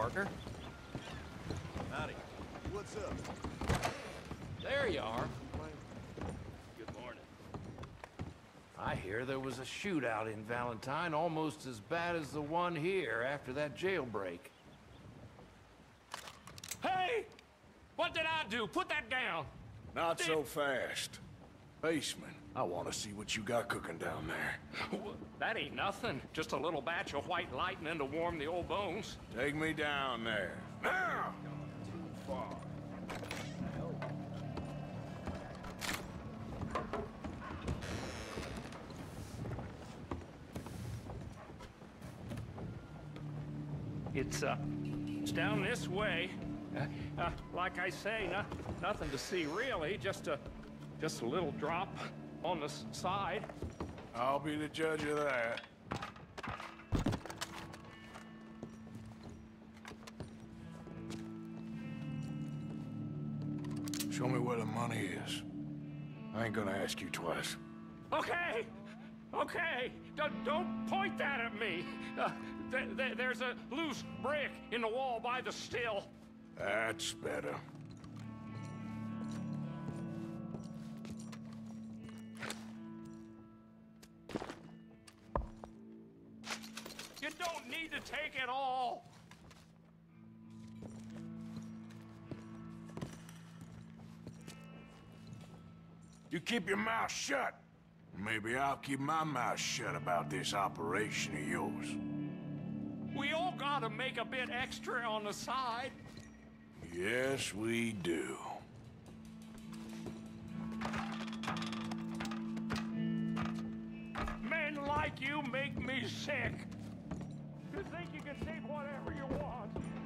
Morning, partner. Howdy. What's up? There you are. Good morning. I hear there was a shootout in Valentine almost as bad as the one here after that jailbreak. Hey! What did I do? Put that down! Not so fast. Baseman, I want to see what you got cooking down there. That ain't nothing. Just a little batch of white lightning to warm the old bones. Take me down there. Now! Too far. It's, uh, it's down this way. Uh, uh, like I say, no, nothing to see really. Just a, just a little drop on the side. I'll be the judge of that. Show me where the money is. I ain't gonna ask you twice. Okay, okay. Don't, don't point that at me. Uh, th- th- there's a loose brick in the wall by the still. That's better. You don't need to take it all. You keep your mouth shut. Maybe I'll keep my mouth shut about this operation of yours. We all gotta make a bit extra on the side. Yes, we do. Men like you make me sick. You think you can take whatever you want.